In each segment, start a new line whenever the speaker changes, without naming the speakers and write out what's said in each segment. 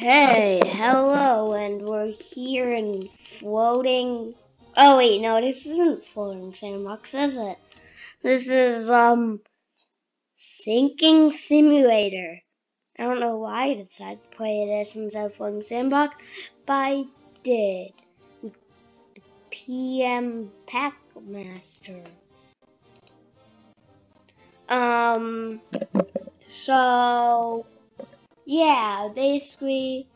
Okay, hello, and we're here in floating. Oh wait, no, this isn't floating sandbox, is it? This is um sinking simulator. I don't know why I decided to play this instead of floating sandbox, but I did. PM Packmaster. Um, so yeah, basically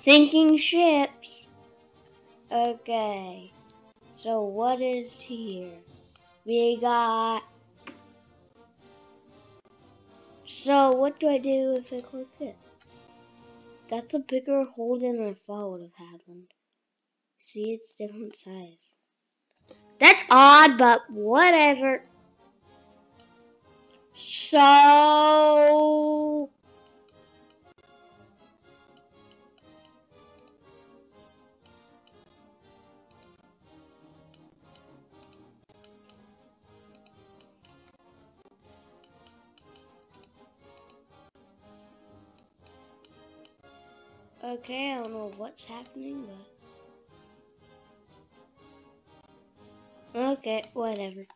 sinking ships. Okay, so what is here? We got. So what do I do if I click it? That's a bigger hole than I thought would have happened. See, it's different size. That's odd, but whatever. So Okay, I don't know what's happening, but okay, whatever.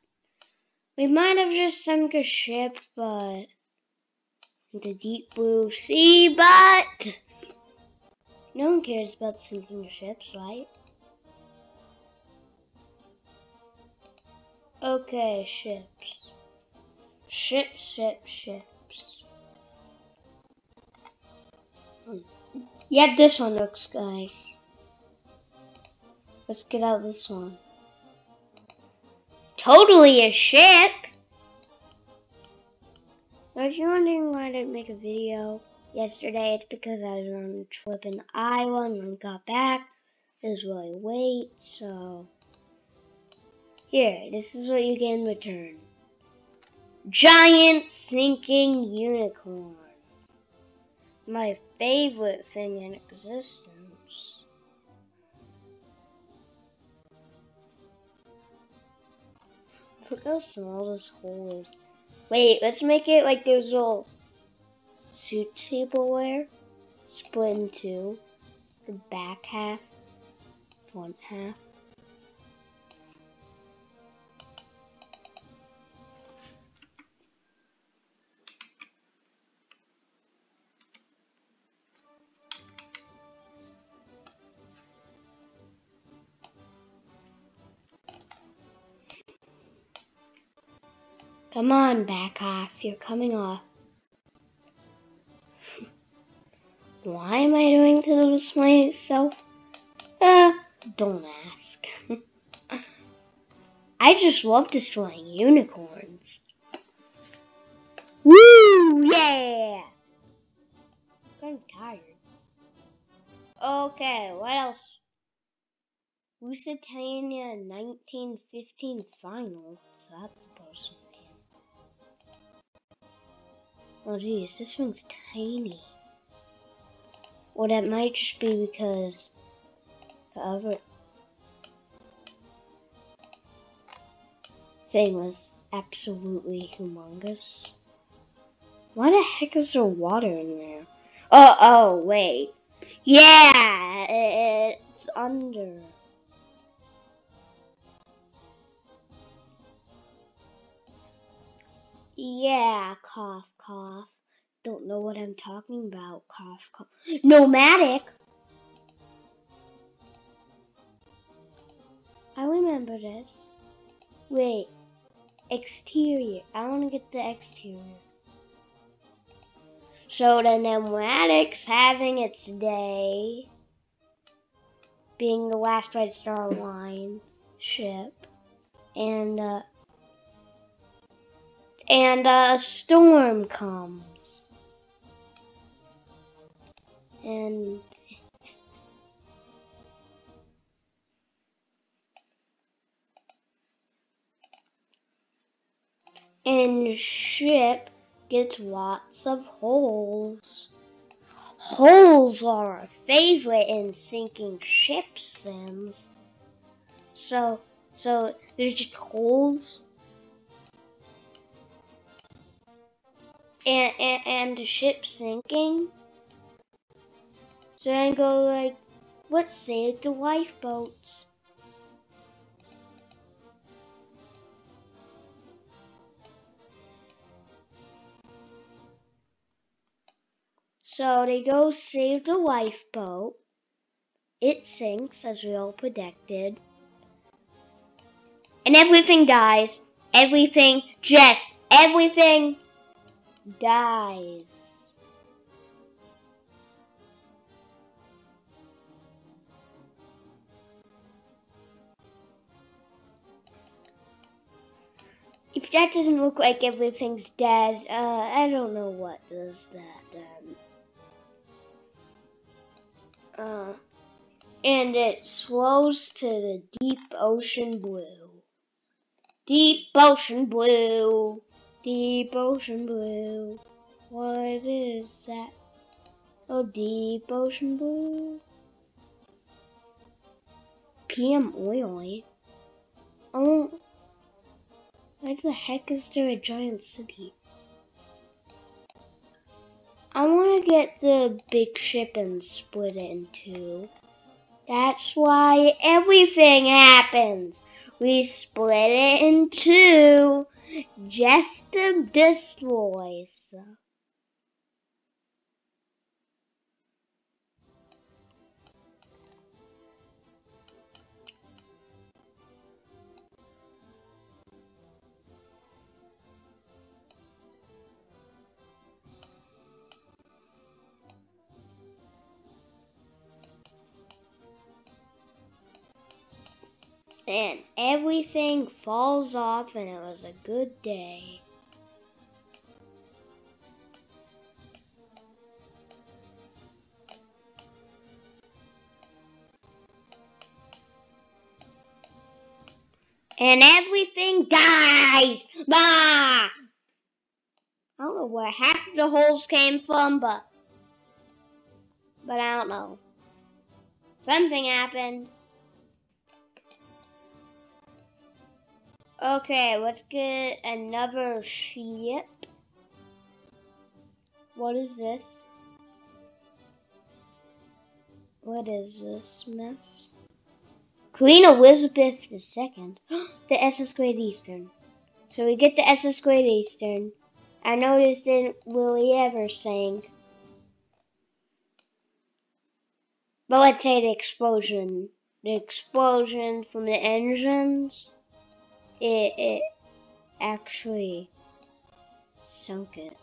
We might have just sunk a ship, but the deep blue sea, but no one cares about sinking ships, right? Okay, ships. Ship, ship, ships. Yeah, this one looks nice. Let's get out this one totally a ship. Now, if you're wondering why I didn't make a video yesterday, it's because I was on a trip in Iowa and when I got back, it was really late, so... Here, this is what you get in return. Giant sinking unicorn. My favorite thing in existence. Look how small this hole is. Wait, let's make it like those little suit tableware. Split in two. The back half, front half. Come on, back off. You're coming off. Why am I doing this to myself? Uh, don't ask. I just love destroying unicorns. Woo! Yeah! I'm tired. Okay, what else? Lusitania 1915 final. What's that supposed to Oh geez, this one's tiny. Or that might just be because the other thing was absolutely humongous. Why the heck is there water in there? Oh, oh, wait. Yeah, it's under. Yeah, cough, cough. Don't know what I'm talking about, cough, cough. Nomadic! I remember this. Wait. Exterior. I want to get the exterior. So the Nomadic's having its day. Being the last Red Star Line ship. And, uh, and a storm comes. And and ship gets lots of holes. Holes are a favorite in sinking ship sims. So, so there's just holes and, and, and the ship sinking. So then go like, let's save the lifeboats. So they go save the lifeboat. It sinks, as we all predicted. And everything dies. Everything, just everything dies. If that doesn't look like everything's dead, uh, I don't know what does that then. Uh, and it slows to the deep ocean blue. Deep ocean blue. Deep ocean blue. What is that? Oh, deep ocean blue. PM oily. Eh? Oh. Why the heck is there a giant city? I want to get the big ship and split it in two. That's why everything happens. We split it in two just to and everything falls off and it was a good day. And everything dies! Bah! I don't know where half the holes came from, but but I don't know. Something happened. Okay, let's get another ship. What is this? What is this mess? Queen Elizabeth II. the SS Great Eastern. So we get the SS Great Eastern. I noticed it really ever sank. But let's say the explosion. The explosion from the engines it, it actually sunk it.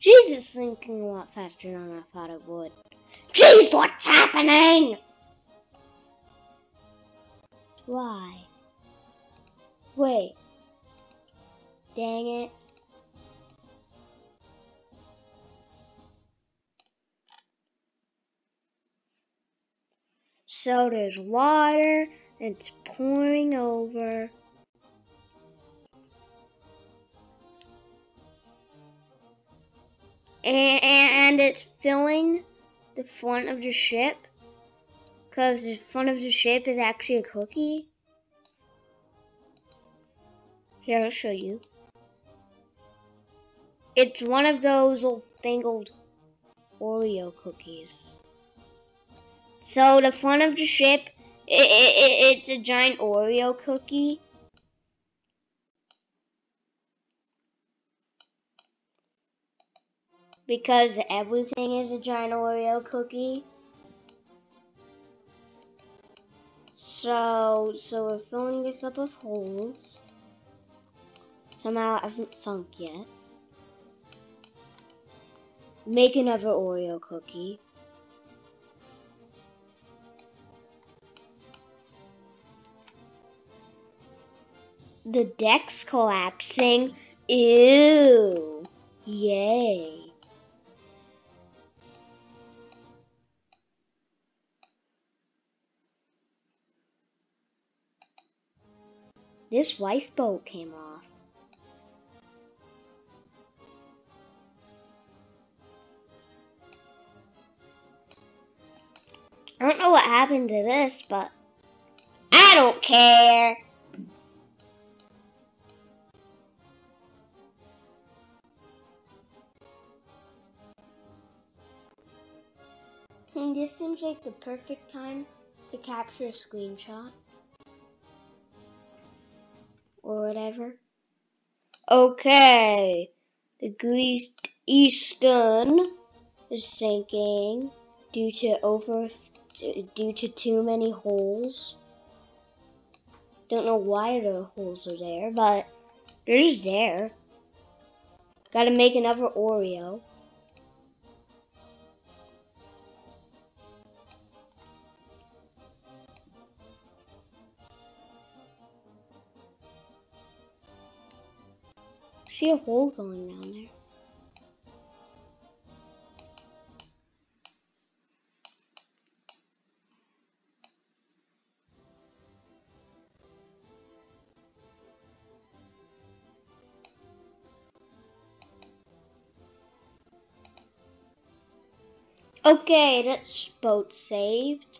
Jesus, sinking a lot faster than I thought it would. Jeez, what's happening? Why? Wait. Dang it. So there's water, and it's pouring over. And it's filling the front of the ship. Because the front of the ship is actually a cookie. Here, I'll show you. It's one of those old fangled Oreo cookies. So the front of the ship, it, it, it's a giant Oreo cookie. Because everything is a giant Oreo cookie. So, so we're filling this up with holes. Somehow it hasn't sunk yet. Make another Oreo cookie. The deck's collapsing. Ew. Yay. This lifeboat came off. I don't know what happened to this, but I don't care. And this seems like the perfect time to capture a screenshot. Or whatever. Okay. The Great Eastern is sinking due to over due to too many holes. Don't know why the holes are there, but they're just there. Gotta make another Oreo. See a hole going down there. Okay, that's boat saved.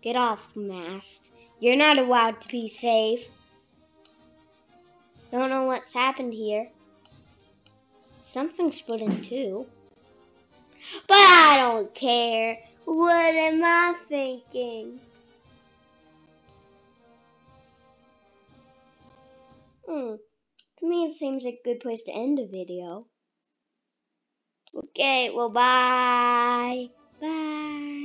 Get off, mast. You're not allowed to be safe. Don't know what's happened here. Something split in two. But I don't care. What am I thinking? Hmm. To me, it seems like a good place to end the video. Okay, well, bye. Bye.